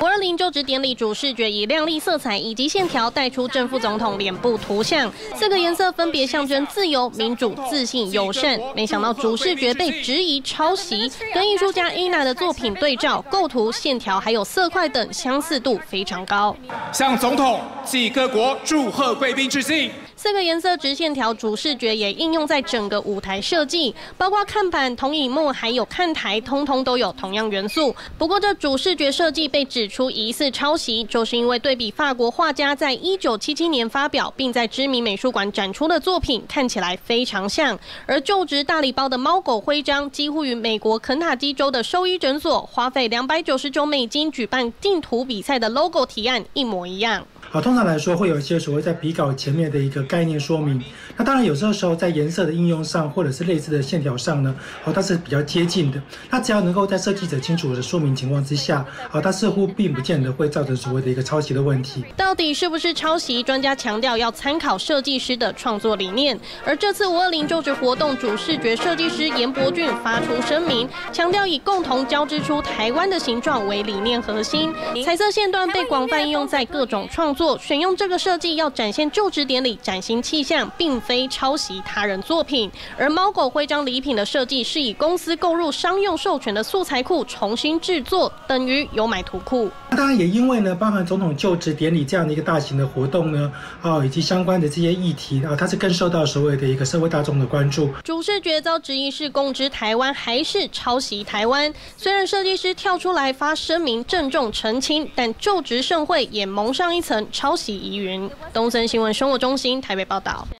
五二零就职典礼主视觉以亮丽色彩以及线条带出正副总统脸部图像，四个颜色分别象征自由、民主、自信、友善。没想到主视觉被质疑抄袭，跟艺术家 Ina 的作品对照，构图、线条还有色块等相似度非常高。向总统及各国祝贺贵宾致敬。四个颜色直线条主视觉也应用在整个舞台设计，包括看板、投影幕还有看台，通通都有同样元素。不过这主视觉设计被指出疑似抄袭，就是因为对比法国画家在一九七七年发表并在知名美术馆展出的作品，看起来非常像。而就职大礼包的猫狗徽章，几乎与美国肯塔基州的兽医诊所花费两百九十九美金举办竞图比赛的 logo 提案一模一样。好，通常来说会有一些所谓在笔稿前面的一个概念说明。那当然有时候时候在颜色的应用上，或者是类似的线条上呢，好，它是比较接近的。那只要能够在设计者清楚的说明情况之下，好，它似乎并不见得会造成所谓的一个抄袭的问题。到底是不是抄袭？专家强调要参考设计师的创作理念。而这次五二零就职活动主视觉设计师严伯俊发出声明，强调以共同交织出台湾的形状为理念核心。彩色线段被广泛应用在各种创。作选用这个设计要展现就职典礼崭新气象，并非抄袭他人作品。而猫狗徽章礼品的设计是以公司购入商用授权的素材库重新制作，等于有买图库。当然也因为呢，包含总统就职典礼这样的一个大型的活动呢，啊，以及相关的这些议题啊，它是更受到所谓的一个社会大众的关注。主视觉遭质疑是共知台湾还是抄袭台湾？虽然设计师跳出来发声明郑重澄清，但就职盛会也蒙上一层。抄袭疑云，东森新闻生活中心台北报道。